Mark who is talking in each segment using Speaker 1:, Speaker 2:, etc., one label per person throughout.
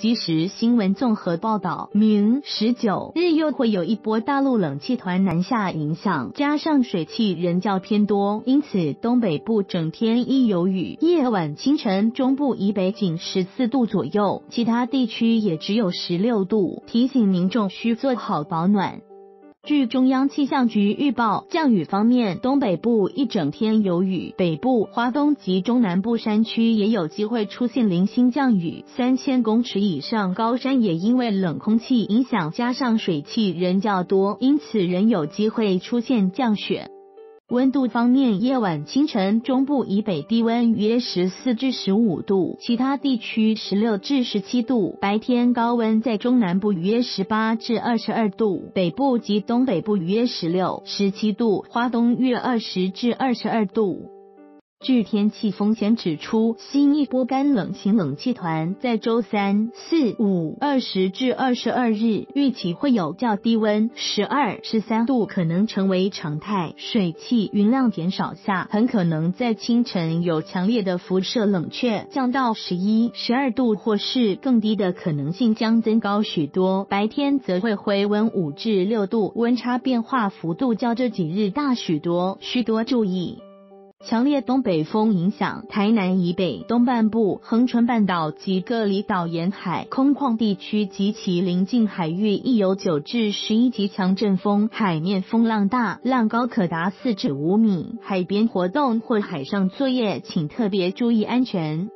Speaker 1: 即时新闻综合报道，明十九日又会有一波大陆冷气团南下影响，加上水汽仍较偏多，因此东北部整天易有雨，夜晚清晨中部以北仅十四度左右，其他地区也只有十六度，提醒民众需做好保暖。据中央气象局预报，降雨方面，东北部一整天有雨，北部、华东及中南部山区也有机会出现零星降雨。三千公尺以上高山也因为冷空气影响，加上水汽仍较多，因此仍有机会出现降雪。温度方面，夜晚、清晨中部以北低温约十四至十五度，其他地区十六至十七度。白天高温在中南部约十八至二十二度，北部及东北部约十六、十七度，华东约二十至二十二度。据天气风险指出，新一波干冷型冷气团在周三、四、五、二十至二十二日预期会有较低温十二、十三度可能成为常态，水汽云量减少下，很可能在清晨有强烈的辐射冷却，降到十一、十二度或是更低的可能性将增高许多。白天则会回温五至六度，温差变化幅度较这几日大许多，需多注意。强烈东北风影响台南以北东半部、恒春半岛及各离岛沿海空旷地区及其邻近海域，亦有九至十一级强阵风，海面风浪大，浪高可达四至五米。海边活动或海上作业，请特别注意安全。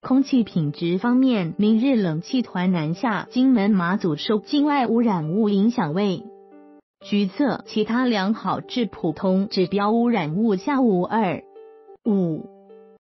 Speaker 1: 空气品质方面，明日冷气团南下，金门、马祖受境外污染物影响为。橘色，其他良好至普通指标污染物下五二五。